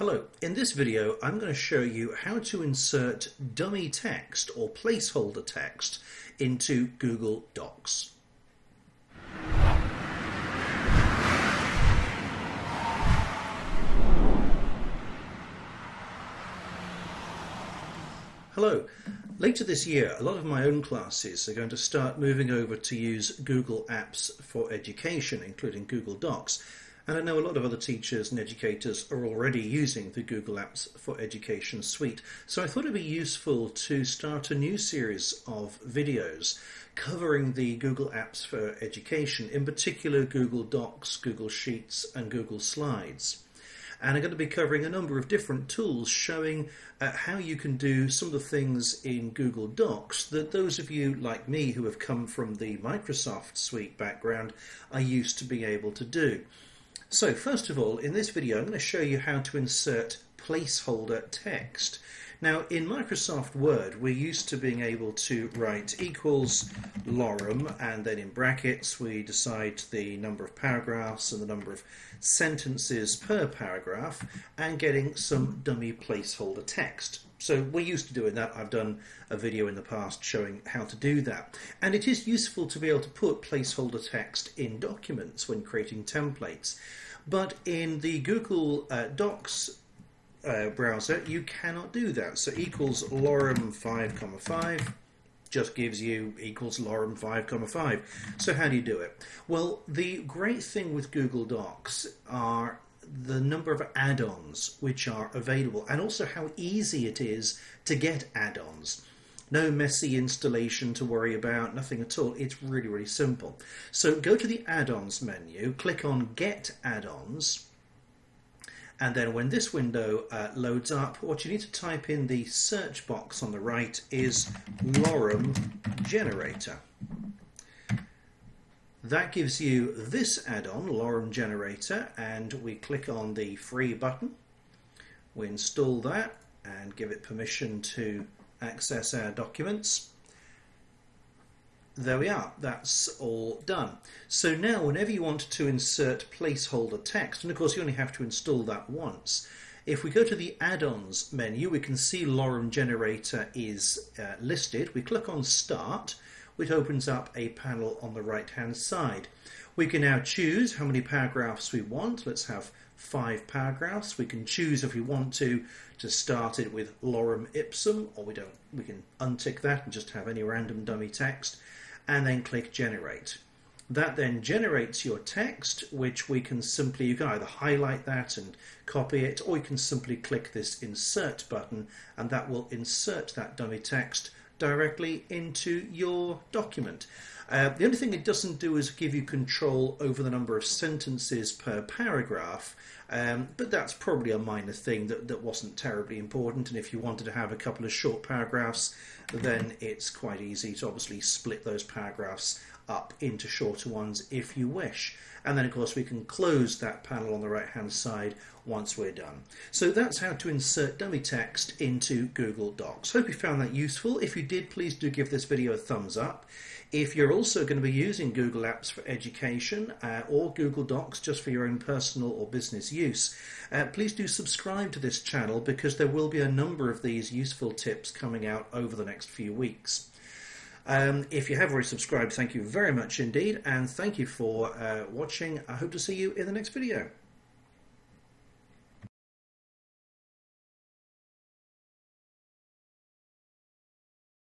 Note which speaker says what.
Speaker 1: Hello, in this video I'm going to show you how to insert dummy text or placeholder text into Google Docs. Hello. Later this year, a lot of my own classes are going to start moving over to use Google Apps for Education, including Google Docs. And I know a lot of other teachers and educators are already using the Google Apps for Education suite. So I thought it'd be useful to start a new series of videos covering the Google Apps for Education, in particular Google Docs, Google Sheets, and Google Slides and I'm going to be covering a number of different tools showing uh, how you can do some of the things in Google Docs that those of you like me who have come from the Microsoft Suite background are used to being able to do. So first of all, in this video, I'm going to show you how to insert placeholder text. Now, in Microsoft Word, we're used to being able to write equals lorem, and then in brackets, we decide the number of paragraphs and the number of sentences per paragraph, and getting some dummy placeholder text. So we're used to doing that. I've done a video in the past showing how to do that. And it is useful to be able to put placeholder text in documents when creating templates. But in the Google uh, Docs uh, browser, you cannot do that. So equals lorem 5, comma 5 just gives you equals lorem 5 comma 5 so how do you do it well the great thing with google docs are the number of add-ons which are available and also how easy it is to get add-ons. No messy installation to worry about, nothing at all. It's really, really simple. So go to the add-ons menu, click on Get Add-ons, and then when this window uh, loads up, what you need to type in the search box on the right is Lorem Generator. That gives you this add-on, Lorem Generator, and we click on the free button. We install that and give it permission to access our documents. There we are, that's all done. So now whenever you want to insert placeholder text, and of course you only have to install that once, if we go to the add-ons menu, we can see Lorem Generator is uh, listed. We click on Start, which opens up a panel on the right hand side. We can now choose how many paragraphs we want. Let's have five paragraphs. We can choose if we want to to start it with lorem ipsum or we don't we can untick that and just have any random dummy text and then click generate. That then generates your text, which we can simply, you can either highlight that and copy it, or you can simply click this insert button, and that will insert that dummy text directly into your document. Uh, the only thing it doesn't do is give you control over the number of sentences per paragraph, um, but that's probably a minor thing that, that wasn't terribly important. And if you wanted to have a couple of short paragraphs, then it's quite easy to obviously split those paragraphs up into shorter ones if you wish. And then, of course, we can close that panel on the right hand side once we're done. So that's how to insert dummy text into Google Docs. Hope you found that useful. If you did, please do give this video a thumbs up. If you're also going to be using Google Apps for education uh, or Google Docs just for your own personal or business use, uh, please do subscribe to this channel because there will be a number of these useful tips coming out over the next few weeks. Um, if you have already subscribed, thank you very much indeed, and thank you for uh, watching. I hope to see you in the next video.